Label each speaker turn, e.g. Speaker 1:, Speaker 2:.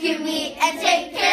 Speaker 1: rescue me and take care.